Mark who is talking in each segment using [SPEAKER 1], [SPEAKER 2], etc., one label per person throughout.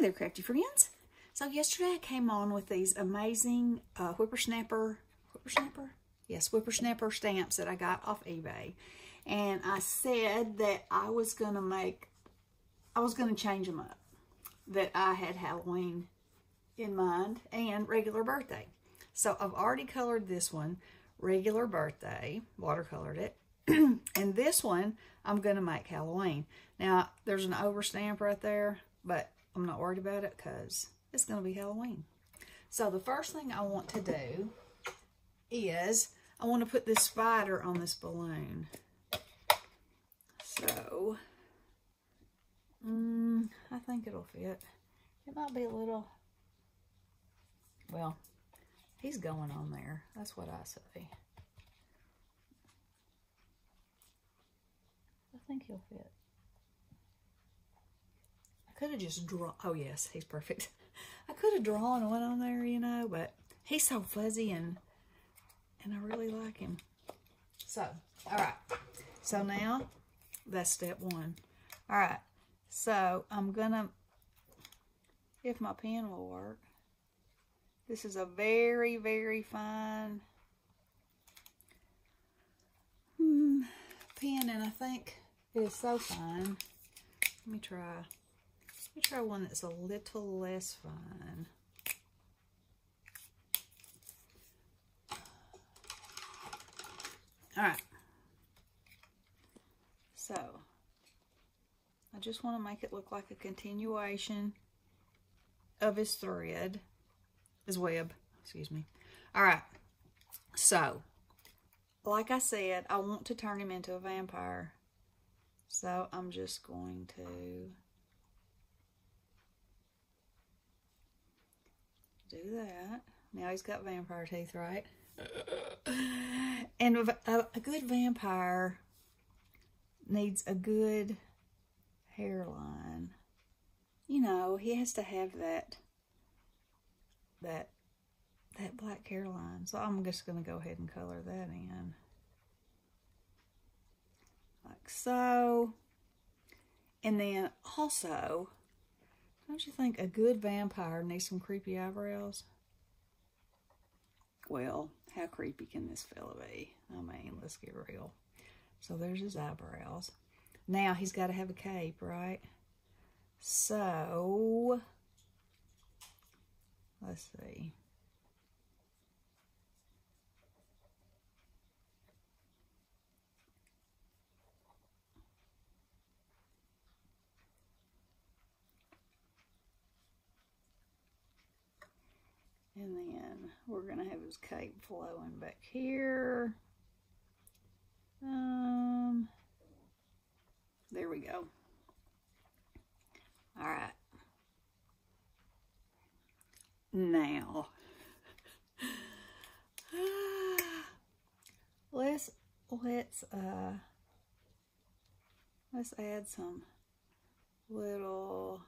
[SPEAKER 1] there, crafty friends. So yesterday I came on with these amazing uh, whippersnapper, whippersnapper? Yes, whippersnapper stamps that I got off eBay. And I said that I was going to make, I was going to change them up. That I had Halloween in mind and regular birthday. So I've already colored this one, regular birthday, watercolored it. and this one, I'm going to make Halloween. Now, there's an overstamp right there, but I'm not worried about it because it's going to be Halloween. So the first thing I want to do is I want to put this spider on this balloon. So, mm, I think it'll fit. It might be a little, well, he's going on there. That's what I say. I think he'll fit. Could have just drawn, oh yes, he's perfect. I could have drawn one on there, you know, but he's so fuzzy and, and I really like him. So, all right. So now, that's step one. All right. So, I'm going to, if my pen will work, this is a very, very fine hmm, pen, and I think it is so fine. Let me try. Me try one that's a little less fine. All right. So, I just want to make it look like a continuation of his thread, his web, excuse me. All right. So, like I said, I want to turn him into a vampire. So I'm just going to do that. Now he's got vampire teeth, right? and a, a good vampire needs a good hairline. You know, he has to have that that that black hairline. So I'm just going to go ahead and color that in like so. And then also, don't you think a good vampire needs some creepy eyebrows? Well, how creepy can this fella be? I mean, let's get real. So there's his eyebrows. Now he's got to have a cape, right? So, let's see. And then we're going to have his cape flowing back here. Um, there we go. All right. Now, let's, let's, uh, let's add some little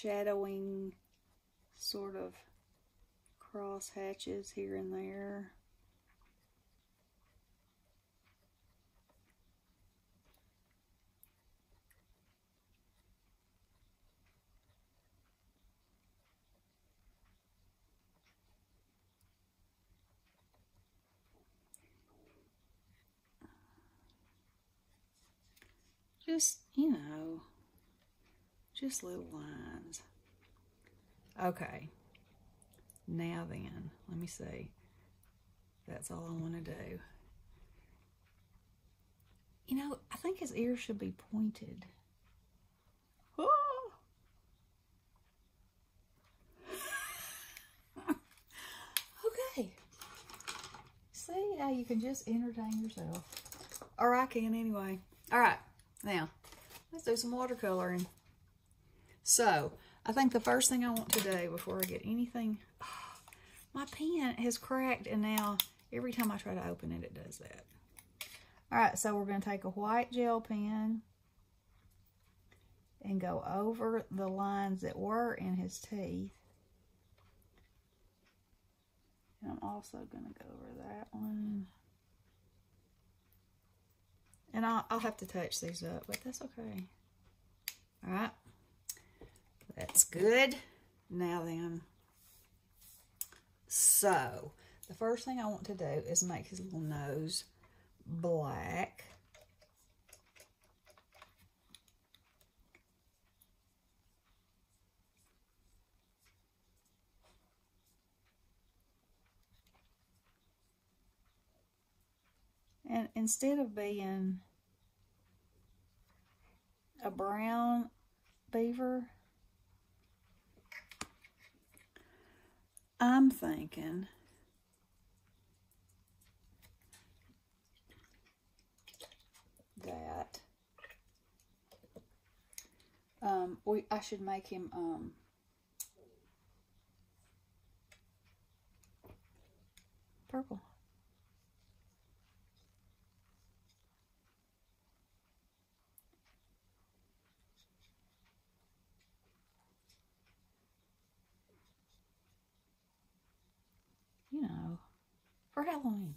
[SPEAKER 1] shadowing sort of cross hatches here and there. Just, you know, just little lines. Okay. Now then, let me see. That's all I want to do. You know, I think his ears should be pointed. Oh. okay. See how you can just entertain yourself. Or I can anyway. All right. Now, let's do some watercoloring. So, I think the first thing I want to do before I get anything, oh, my pen has cracked and now every time I try to open it, it does that. All right, so we're going to take a white gel pen and go over the lines that were in his teeth. And I'm also going to go over that one. And I'll, I'll have to touch these up, but that's okay. All right. That's good. Now then. So, the first thing I want to do is make his little nose black. And instead of being a brown beaver, I'm thinking that um, we I should make him um, purple. You know, for Halloween.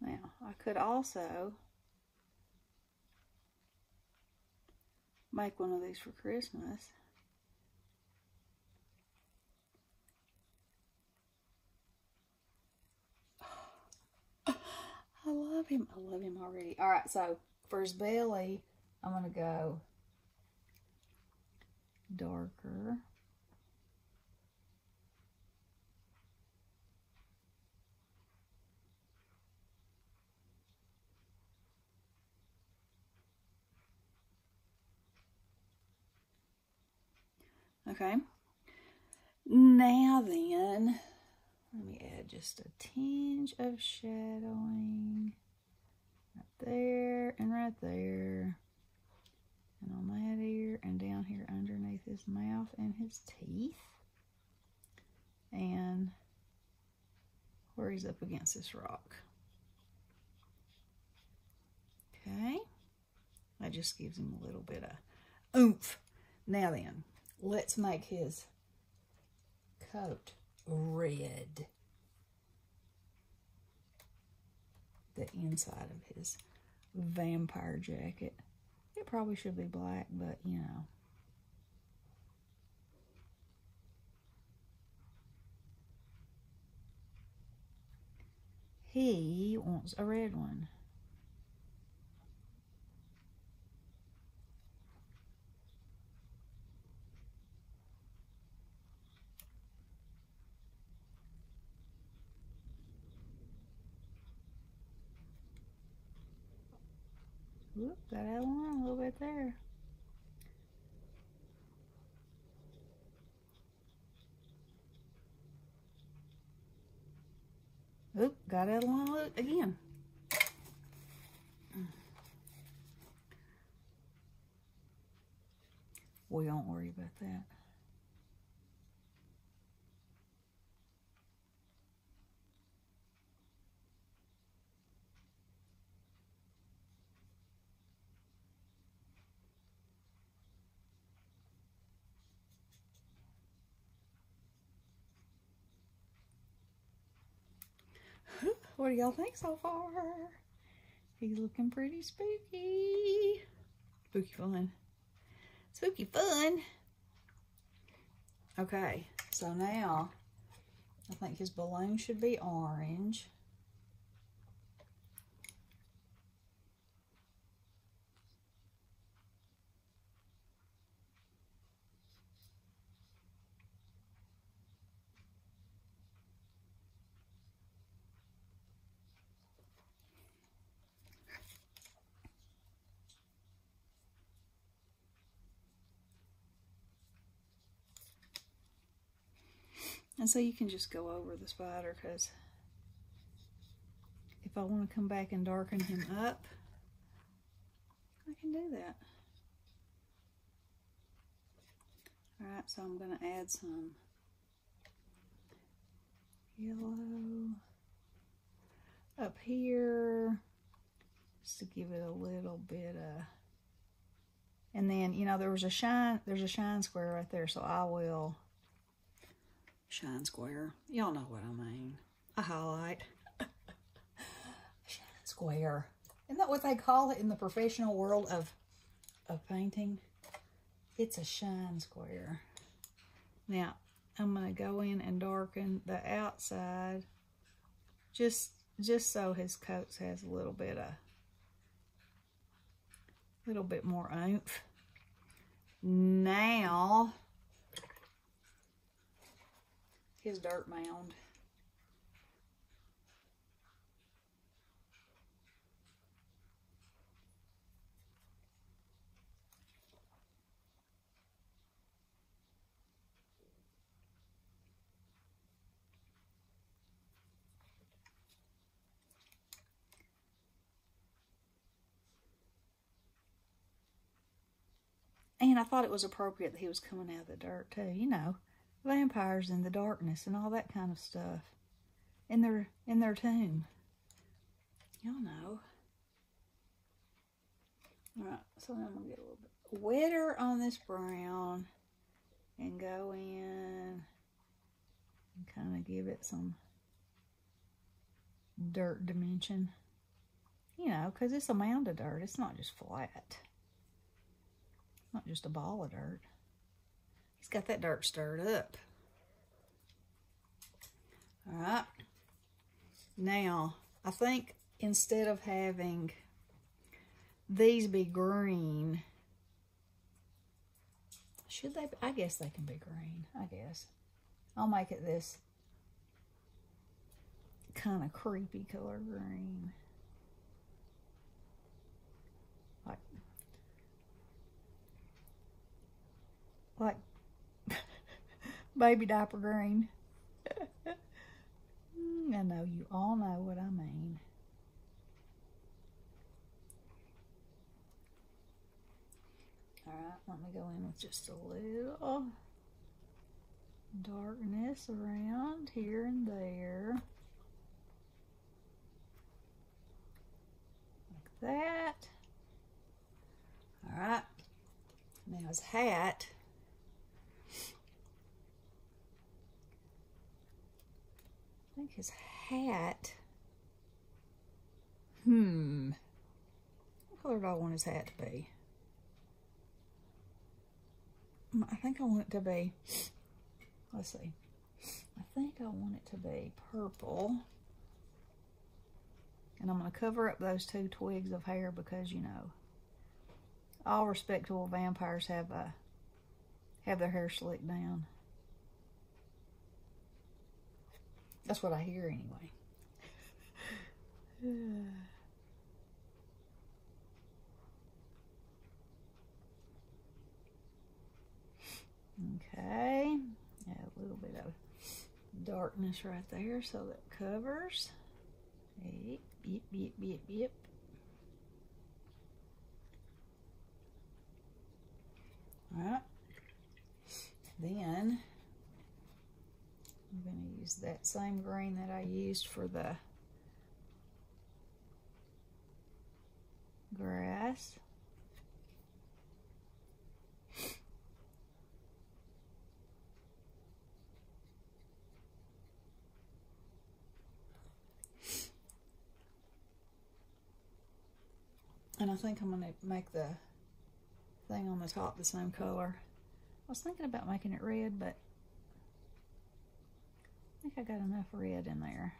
[SPEAKER 1] Now, I could also make one of these for Christmas. I love him. I love him already. All right, so for his belly, I'm going to go darker. Okay. Now then, let me add just a tinge of shadowing there and right there. And on that ear and down here underneath his mouth and his teeth. And where he's up against this rock. Okay. That just gives him a little bit of oomph. Now then, let's make his coat red. The inside of his vampire jacket. It probably should be black, but you know. He wants a red one. Whoop, got of line a little bit there. Oop, got out of line again. Mm. We don't worry about that. What do y'all think so far? He's looking pretty spooky. Spooky fun. Spooky fun. Okay, so now I think his balloon should be orange. And so you can just go over the spider because if I want to come back and darken him up, I can do that. Alright, so I'm going to add some yellow up here just to give it a little bit of And then, you know, there was a shine, there's a shine square right there, so I will shine square. Y'all know what I mean. A highlight. shine square. Isn't that what they call it in the professional world of, of painting? It's a shine square. Now, I'm going to go in and darken the outside just just so his coat has a little bit of little bit more oomph. Now, his dirt mound. And I thought it was appropriate that he was coming out of the dirt too. You know, vampires in the darkness and all that kind of stuff. In their in their tomb. Y'all know. Alright, so I'm gonna get a little bit wetter on this brown and go in and kind of give it some dirt dimension. You know, because it's a mound of dirt. It's not just flat. Not just a ball of dirt. He's got that dirt stirred up. All right. Now, I think instead of having these be green, should they? Be? I guess they can be green, I guess. I'll make it this kind of creepy color green. Like, like baby diaper green. I know you all know what I mean. Alright, let me go in with just a little darkness around here and there. Like that. Alright. Now his hat I think his hat. Hmm. What color do I want his hat to be? I think I want it to be, let's see. I think I want it to be purple. And I'm going to cover up those two twigs of hair because, you know, all respectable vampires have a, uh, have their hair slicked down. That's what I hear anyway. okay. A little bit of darkness right there so that covers. Yep, yep, yep, yep, yep. Alright. Then I'm going to use that same green that I used for the grass. And I think I'm going to make the thing on the top the same color. I was thinking about making it red, but I think I got enough red in there.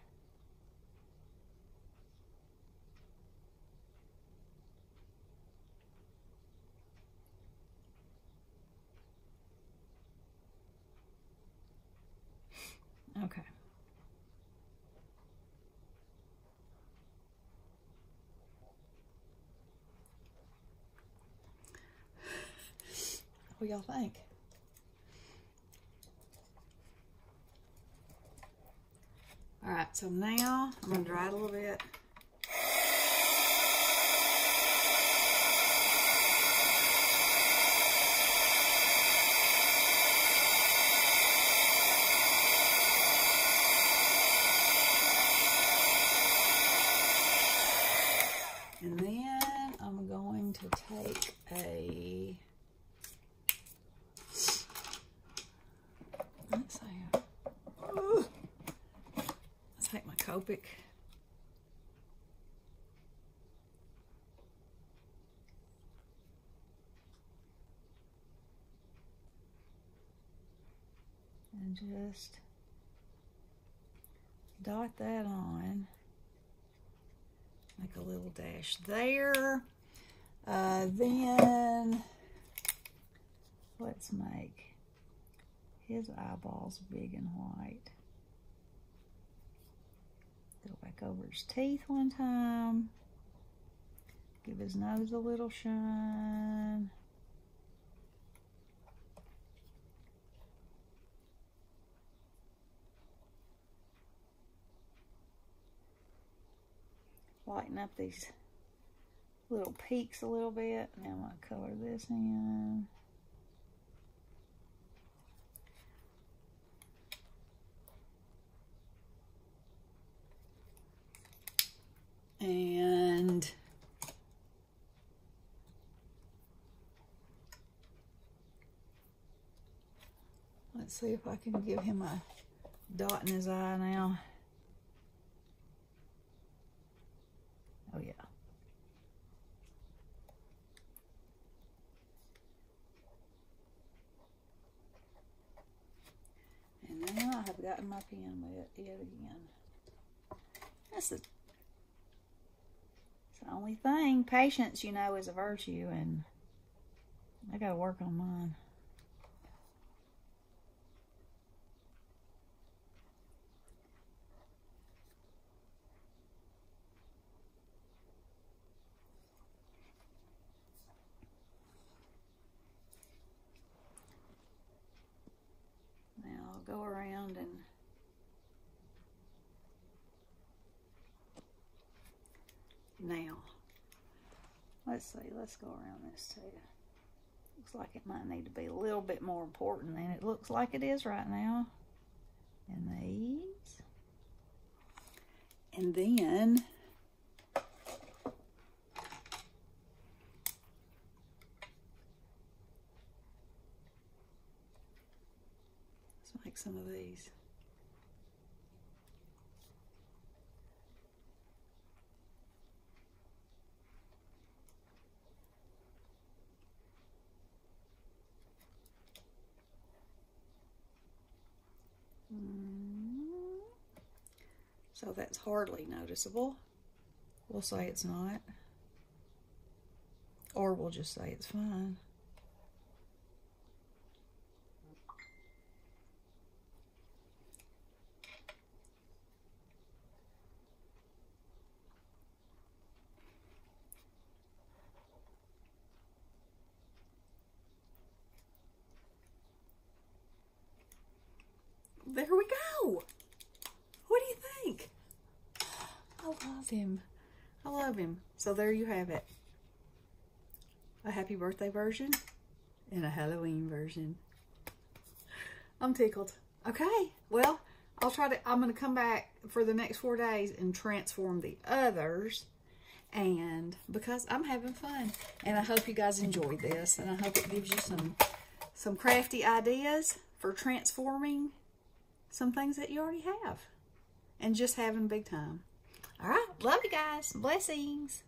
[SPEAKER 1] Okay. What y'all think? Right, so now I'm gonna dry it a little bit. And then I'm going to take a Copic. And just dot that on. Make a little dash there. Uh, then let's make his eyeballs big and white. Go back over his teeth one time. Give his nose a little shine. Lighten up these little peaks a little bit. Now I'm going to color this in. And let's see if I can give him a dot in his eye now. Oh yeah. And now I have gotten my pen wet yet again. That's the the only thing. Patience, you know, is a virtue, and I got to work on mine. Go around and now. Let's see, let's go around this too. Looks like it might need to be a little bit more important than it looks like it is right now. And these. And then let's make some of these. So that's hardly noticeable. We'll say it's not. Or we'll just say it's fine. There we go. What do you think? I him. I love him. So there you have it. A happy birthday version and a Halloween version. I'm tickled. Okay, well, I'll try to, I'm going to come back for the next four days and transform the others. And because I'm having fun. And I hope you guys enjoyed this. And I hope it gives you some, some crafty ideas for transforming some things that you already have and just having big time. All right. Love you guys. Blessings.